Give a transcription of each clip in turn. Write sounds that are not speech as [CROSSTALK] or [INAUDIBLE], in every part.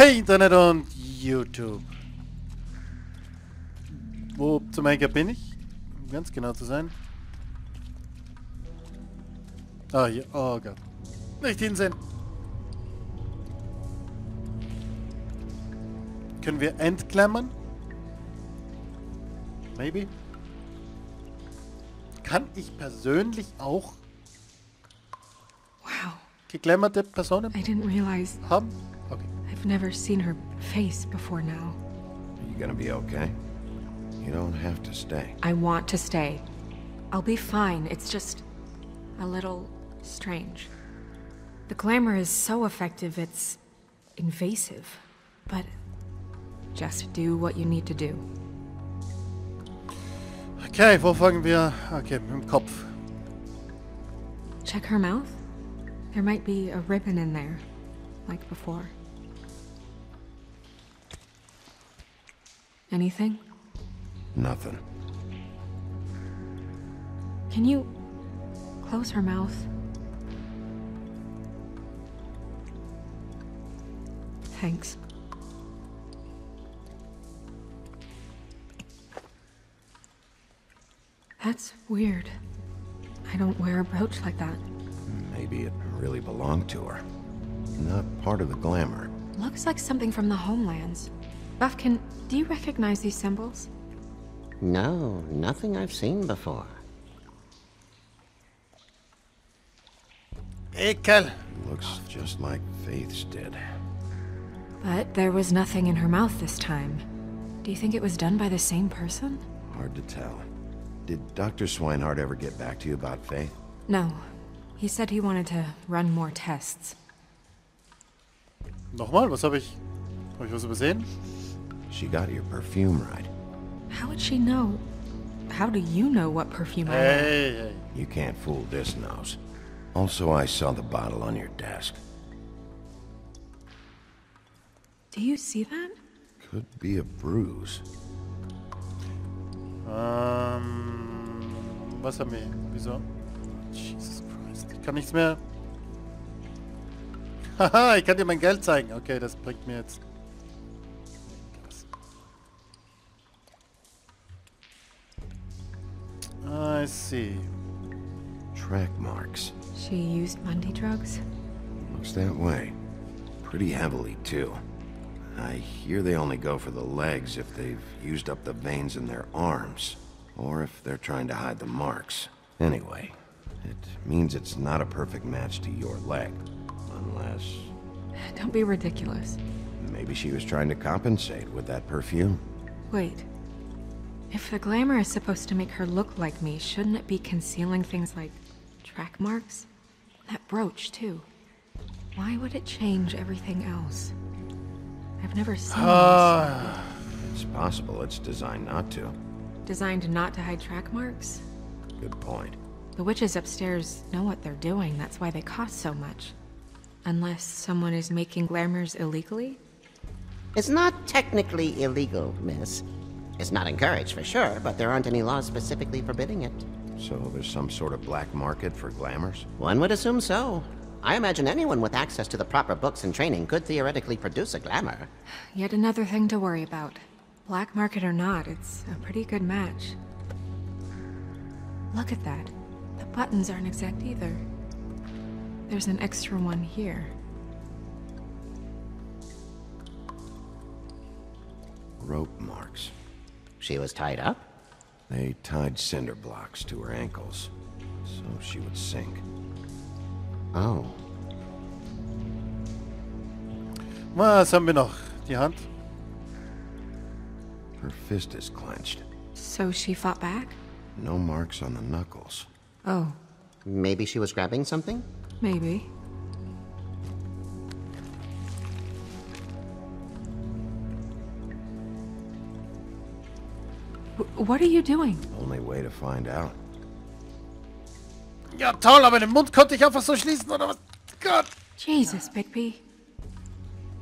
Hey Internet und YouTube. Wo zum Henker bin ich? Um ganz genau zu sein. Ah, hier. Oh Gott. Nicht hinsehen. Können wir entklammern? Maybe. Kann ich persönlich auch Wow, geklammerte Personen haben? Okay. I've never seen her face before now. Are you gonna be okay? You don't have to stay. I want to stay. I'll be fine. It's just a little strange. The glamour is so effective, it's invasive. But just do what you need to do. Okay, wo fangen wir? Okay, mit dem Kopf. Check her mouth. There might be a ribbon in there, like before. Anything? Nothing. Can you close her mouth? Thanks. That's weird. I don't wear a brooch like that. Maybe it really belonged to her. Not part of the glamour. Looks like something from the homelands. Bufkin, do you recognize these symbols? No, nothing I've seen before. Ekel. Looks just like Faith's did. But there was nothing in her mouth this time. Do you think it was done by the same person? Hard to tell. Did Dr. Swineheart ever get back to you about Faith? No. He said he wanted to run more tests. Nochmal, was habe ich? Habe ich was übersehen? She got your perfume right. How would she know? How do you know what perfume I wear? Hey, hey. You can't fool this nose. Also, I saw the bottle on your desk. Do you see that? Could be a bruise. Ähm, was haben wir? Wieso? Jesus Christ. Ich kann nichts mehr. Haha, ich kann dir mein Geld zeigen. Okay, das bringt mir jetzt. I see. Track marks. She used Mundy drugs? Looks that way. Pretty heavily, too. I hear they only go for the legs if they've used up the veins in their arms, or if they're trying to hide the marks. Anyway, it means it's not a perfect match to your leg. Unless Don't be ridiculous. maybe she was trying to compensate with that perfume. Wait. If the glamour is supposed to make her look like me, shouldn't it be concealing things like track marks? That brooch, too. Why would it change everything else? I've never seen Ah, It's possible it's designed not to. Designed not to hide track marks? Good point. The witches upstairs know what they're doing, that's why they cost so much. Unless someone is making glamours illegally? It's not technically illegal, miss. It's not encouraged for sure, but there aren't any laws specifically forbidding it. So there's some sort of black market for glamours? One would assume so. I imagine anyone with access to the proper books and training could theoretically produce a glamour. Yet another thing to worry about. Black market or not, it's a pretty good match. Look at that. The buttons aren't exact either. There's an extra one here. Rope marks. She was tied up? They tied cinder blocks to her ankles, so she would sink. Oh. was haben wir noch? Die Hand? Her fist is clenched. So she fought back? No marks on the knuckles. Oh, Maybe she was grabbing something? maybe. What are you doing? Only way to find out. Ja toll, aber den Mund konnte ich einfach so schließen, oder was? Gott! Jesus, Bigby.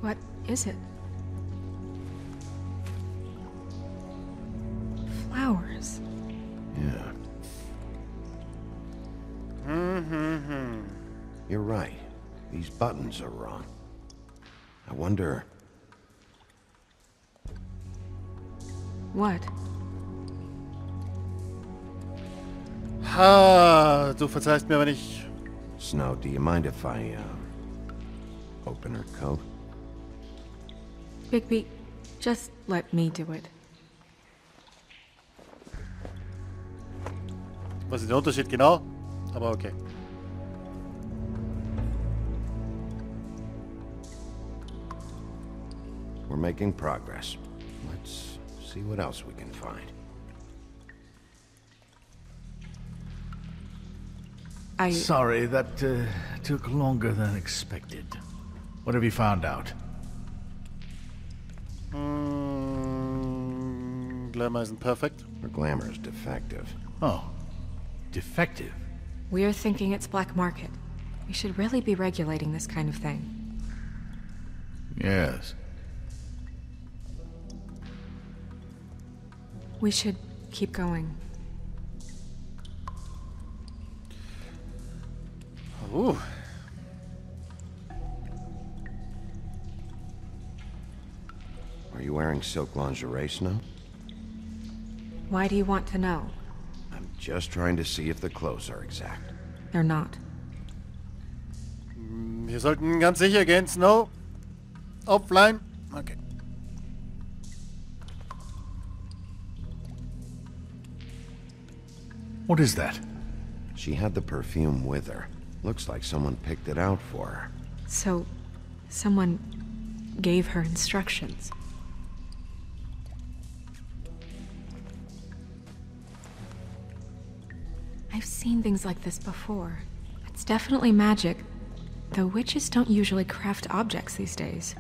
What is it? Flowers. Yeah. Mm-hmm. You're right. These buttons are wrong. I wonder... What? Ha, du verzeihst mir aber nicht. Snow, do you mind if I, uh, open her coat? Bigby, just let me do it. Was ist der Unterschied genau? Aber okay. We're making progress. Let's see what else we can find. I. Sorry, that uh, took longer than expected. What have you found out? Mm, Glamour isn't perfect. Her glamour is defective. Oh, defective. We're thinking it's black market. We should really be regulating this kind of thing. Yes. We should keep going. Uh. Are you wearing silk lingerie, Snow? Why do you want to know? I'm just trying to see if the clothes are exact. They're not. Wir sollten ganz sicher gehen, Snow. Offline. Okay. What is that? She had the perfume with her. Looks like someone picked it out for her. So, someone gave her instructions. I've seen things like this before. It's definitely magic, though witches don't usually craft objects these days.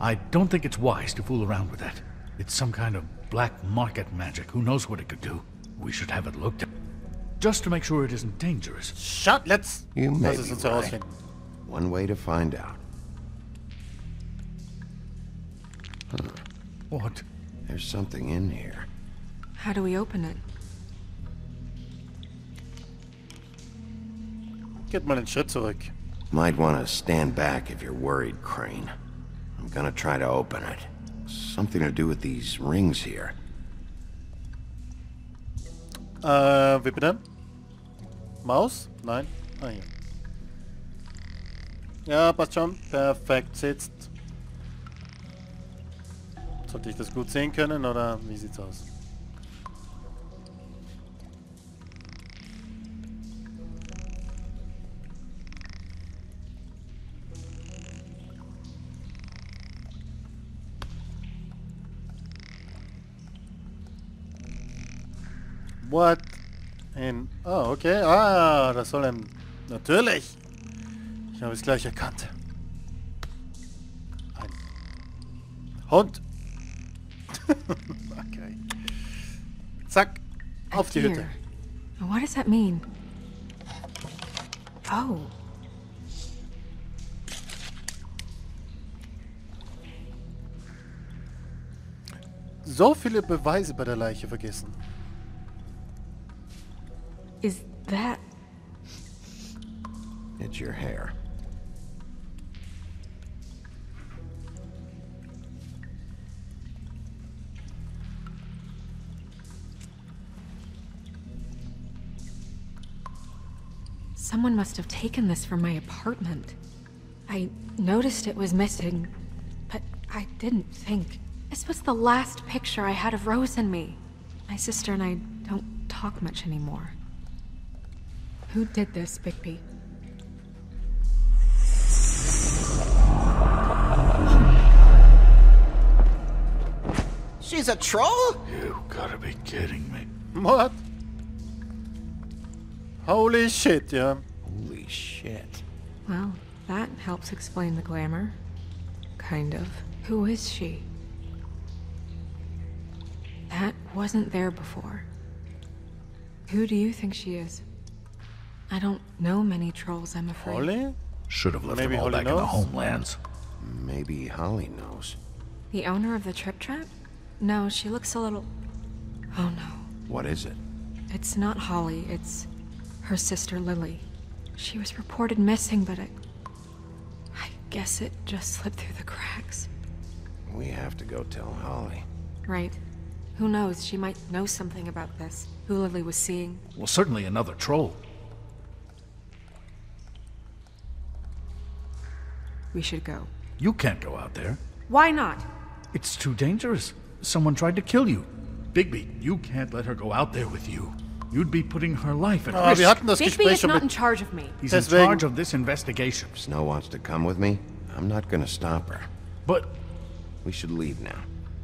I don't think it's wise to fool around with that. It's some kind of black market magic. Who knows what it could do? We should have it looked at. Just to make sure it isn't dangerous. Shut, let's... You may be right. One way to find out. What? There's something in here. How do we open it? Get mal einen Schritt zurück. Might want to stand back if you're worried, Crane. I'm gonna try to open it. Something to do with these rings here. Uh, äh, wie bitte? Maus? Nein. Ah, hier. Ja, passt schon. Perfekt sitzt. Sollte ich das gut sehen können, oder wie sieht's aus? What? In... Oh, okay. Ah, das soll ein... Natürlich! Ich habe es gleich erkannt. Ein Hund. [LAUGHS] okay. Zack. Auf die Hütte. What does that mean? Oh. So viele Beweise bei der Leiche vergessen. That... It's your hair. Someone must have taken this from my apartment. I noticed it was missing, but I didn't think. This was the last picture I had of Rose and me. My sister and I don't talk much anymore. Who did this, Bigby? She's a troll? You gotta be kidding me. What? Holy shit, ja. Holy shit. Well, that helps explain the glamour. Kind of. Who is she? That wasn't there before. Who do you think she is? I don't know many trolls, I'm afraid. Holly? Should have left Maybe them all Holly back in the knows? homelands. Maybe Holly knows. The owner of the Trip Trap? No, she looks a little... Oh no. What is it? It's not Holly, it's her sister Lily. She was reported missing, but I... I guess it just slipped through the cracks. We have to go tell Holly. Right. Who knows, she might know something about this. Who Lily was seeing. Well, certainly another troll. We should go. You can't go out there. Why not? It's too dangerous. Someone tried to kill you. Bigby, you can't let her go out there with you. You'd be putting her life at Ah, risk. wir Bigby is not in charge of me. He's in charge of this investigation. Snow wants to come with me. I'm not gonna stop her. But We should leave now.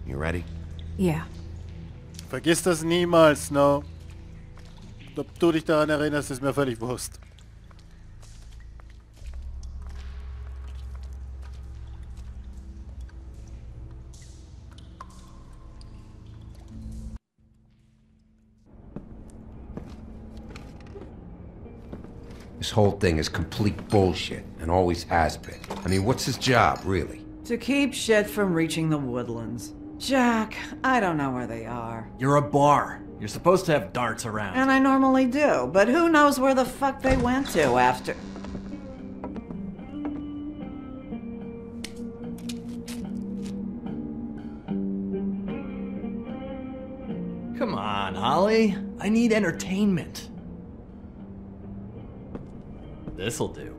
You ready? Yeah. Vergiss das niemals, no. Ob du dich daran erinnerst, ist mir völlig wurscht. This whole thing is complete bullshit, and always has been. I mean, what's his job, really? To keep shit from reaching the woodlands. Jack, I don't know where they are. You're a bar. You're supposed to have darts around. And I normally do, but who knows where the fuck they went to after. Come on, Holly. I need entertainment. This'll do.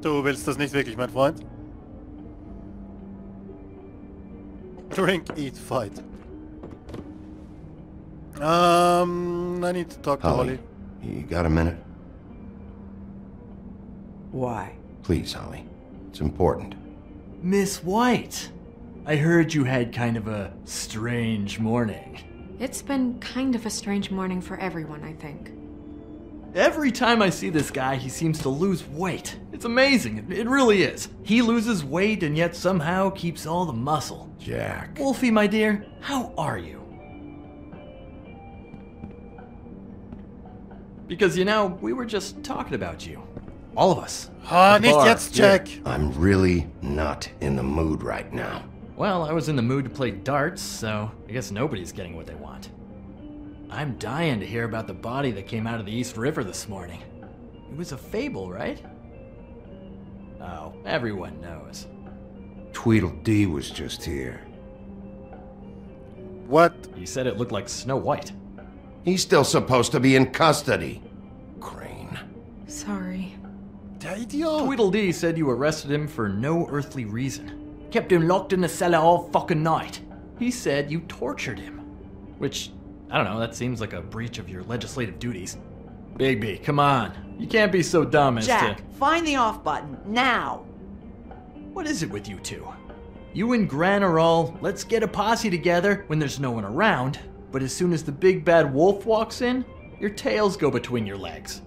Du willst das nicht wirklich, mein Freund? Drink, eat, fight. Um, I need to talk to Holly. Holly, you got a minute? Why? Please, Holly. It's important. Miss White. I heard you had kind of a strange morning. It's been kind of a strange morning for everyone, I think. Every time I see this guy, he seems to lose weight. It's amazing. It, it really is. He loses weight and yet somehow keeps all the muscle. Jack. Wolfie, my dear, how are you? Because, you know, we were just talking about you. All of us. Ah, At the nicht jetzt, Jack. I'm really not in the mood right now. Well, I was in the mood to play darts, so I guess nobody's getting what they want. I'm dying to hear about the body that came out of the East River this morning. It was a fable, right? Oh, everyone knows. Tweedledee was just here. What? He said it looked like Snow White. He's still supposed to be in custody. Crane. Sorry. Der Idiot. Tweedledee said you arrested him for no earthly reason. Kept him locked in the cellar all fucking night. He said you tortured him. Which, I don't know, that seems like a breach of your legislative duties. Bigby, come on. You can't be so dumb as Jack, to. find the off button, now! What is it with you two? You and Gran are all, let's get a posse together when there's no one around, but as soon as the big bad wolf walks in, your tails go between your legs.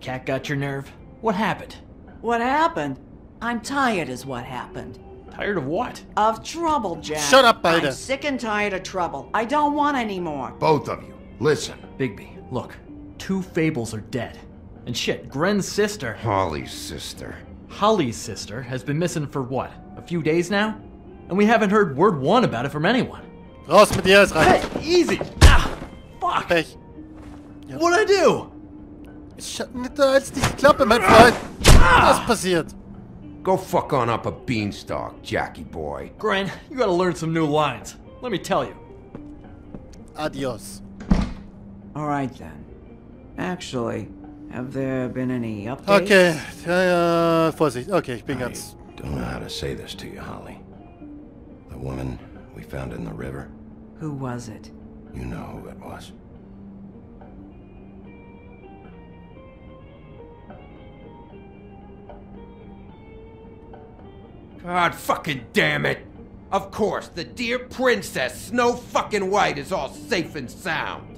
Cat got your nerve? What happened? What happened? I'm tired, is what happened. Tired of what? Of trouble, Jack. Shut up, beide. I'm sick and tired of trouble. I don't want any more. Both of you, listen. Bigby, look, two fables are dead. And shit, Gren's sister, Holly's sister. Holly's sister, has been missing for what, a few days now? And we haven't heard word one about it from anyone. Raus mit dir, es. Hey, easy! Ah, fuck! Pech. What'd I do? Sch- Nicht als die Klappe, mein Freund. Was passiert? Go fuck on up a beanstalk, Jackie boy. Gren, you gotta learn some new lines. Let me tell you. Adios. Alright then. Actually, have there been any updates? Okay, ja, ja, Vorsicht. Okay, ich bin I ganz... don't know how to say this to you, Holly. The woman we found in the river, Who was it? you know who it was. God fucking damn it! Of course, the dear princess Snow fucking White is all safe and sound.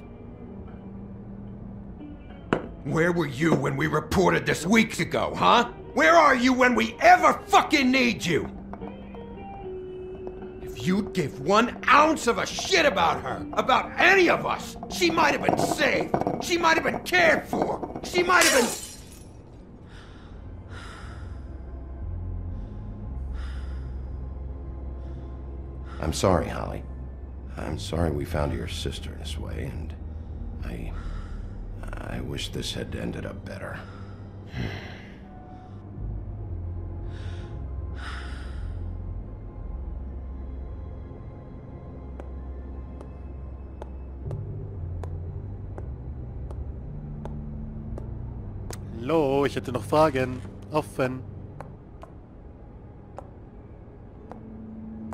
Where were you when we reported this weeks ago, huh? Where are you when we ever fucking need you? If you'd give one ounce of a shit about her, about any of us, she might have been saved. She might have been cared for. She might have been. I'm sorry, Holly. I'm sorry we found your sister this way, and I... I wish this had ended up better. Hallo, ich hätte noch Fragen. Offen.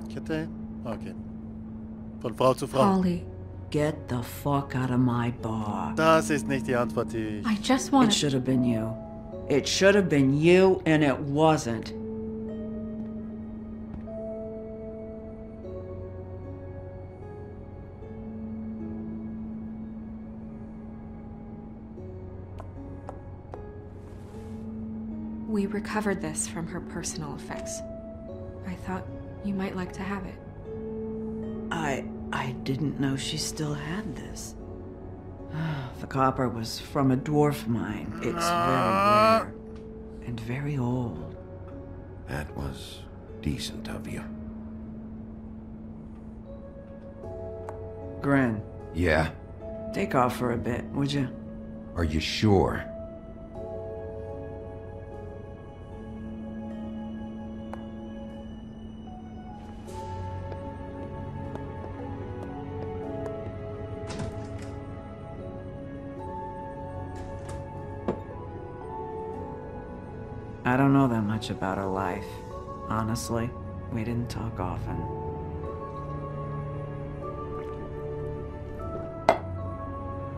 Ich hätte Okay. Von Frau zu Frau. Polly, Get the fuck out of my bar. Das ist nicht die Antwort, die ich... I just It should have been you. It should have been you, and it wasn't. We recovered this from her personal effects. I thought you might like to have it. I didn't know she still had this. [SIGHS] The copper was from a dwarf mine. It's very rare and very old. That was decent of you. Gren, Yeah? take off for a bit, would you? Are you sure? I don't know that much about her life. Honestly, we didn't talk often.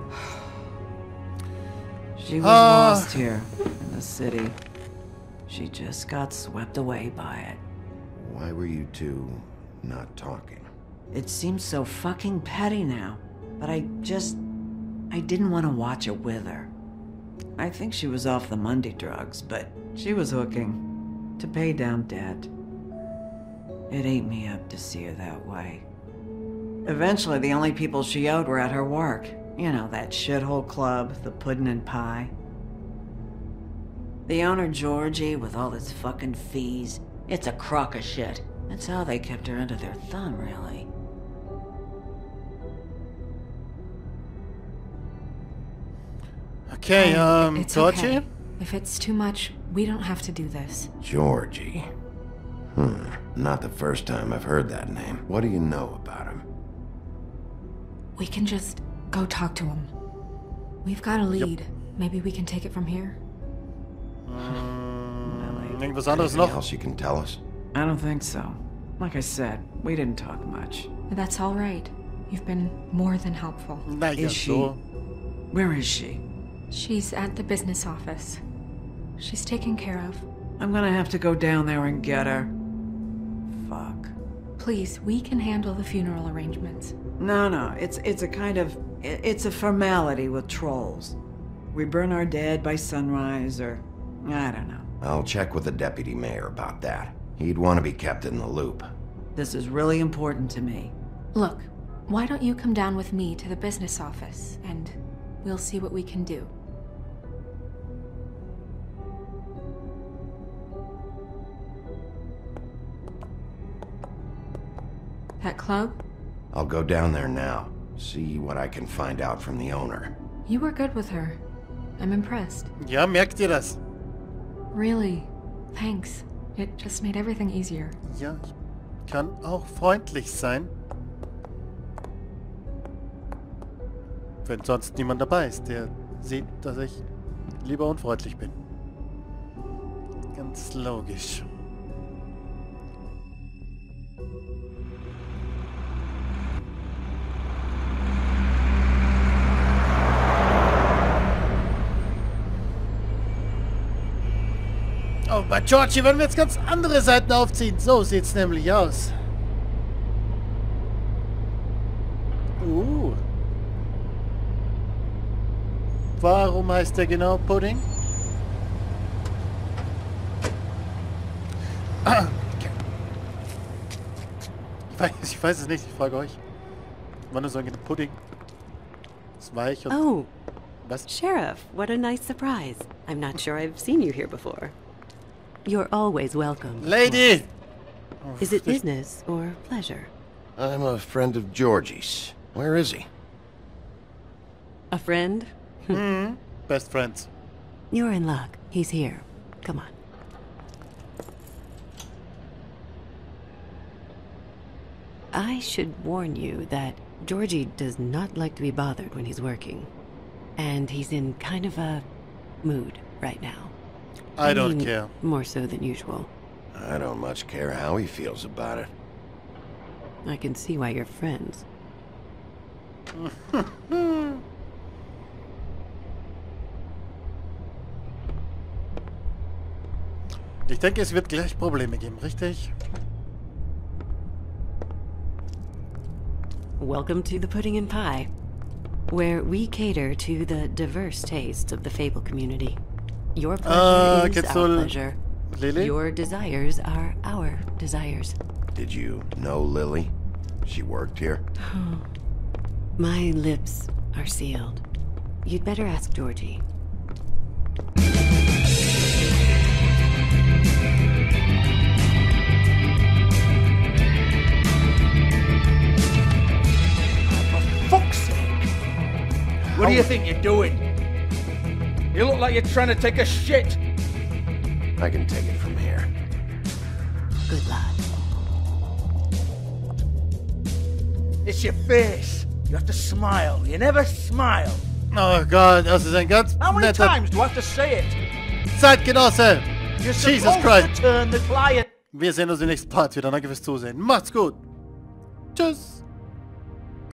[SIGHS] She was Ah. lost here in the city. She just got swept away by it. Why were you two not talking? It seems so fucking petty now, but I just. I didn't want to watch it with her. I think she was off the Mundy drugs, but she was hooking to pay down debt. It ate me up to see her that way. Eventually, the only people she owed were at her work. You know, that shithole club, the puddin' and pie. The owner, Georgie, with all his fucking fees, it's a crock of shit. That's how they kept her under their thumb, really. Okay, um, it's Georgie? okay. If it's too much, we don't have to do this. Georgie. Hmm. Not the first time I've heard that name. What do you know about him? We can just go talk to him. We've got a lead. Maybe we can take it from here. Mm, irgendwas anderes Anything noch? else you can tell us? I don't think so. Like I said, we didn't talk much. That's all right. You've been more than helpful. Naja, Is she- so. Where is she? She's at the business office. She's taken care of. I'm gonna have to go down there and get her. Fuck. Please, we can handle the funeral arrangements. No, no, it's it's a kind of it's a formality with trolls. We burn our dead by sunrise, or I don't know. I'll check with the deputy mayor about that. He'd want to be kept in the loop. This is really important to me. Look, why don't you come down with me to the business office and we'll see what we can do. That club? I'll go down there now. See what I can find out from the owner. You were good with her. I'm impressed. Ja, merkt ihr das? Really. Thanks. It just made everything easier. Ja, ich kann auch freundlich sein. Wenn sonst niemand dabei ist, der sieht, dass ich lieber unfreundlich bin. Ganz logisch. Oh, bei Georgie werden wir jetzt ganz andere Seiten aufziehen. So sieht's nämlich aus. Uh. Warum heißt der genau Pudding? Ah, okay. Ich weiß, ich weiß es nicht, ich frage euch. War nur so ein Pudding. Ist weich und Oh, was? Sheriff, what a nice surprise. I'm not sure I've seen you here before. You're always welcome. Lady! Is it business or pleasure? I'm a friend of Georgie's. Where is he? A friend? Hmm. Best friends. You're in luck. He's here. Come on. I should warn you that Georgie does not like to be bothered when he's working. And he's in kind of a mood right now. I don't mean, care. More so than usual. I don't much care how he feels about it. I can see why you're friends. [LAUGHS] Ich denke, es wird gleich Probleme geben, richtig? Welcome to the Pudding and Pie, where we cater to the diverse tastes of the Fable community. Your pleasure Ah, is our pleasure. Lily? Your desires are our desires. Did you know Lily? She worked here? [GASPS] My lips are sealed. You'd better ask Georgie. Fuck's sake! What do you think you're doing? You look like you're trying to take a shit. I can take it from here. Good lad. It's your face. You have to smile. You never smile. Oh God, das ist ein ganz How many netter times do I have to say it? Zeitgenosse. You're Jesus Christ. to turn the client. Wir sehen uns im nächsten Part wieder. Danke fürs Zusehen. Macht's gut. Tschüss.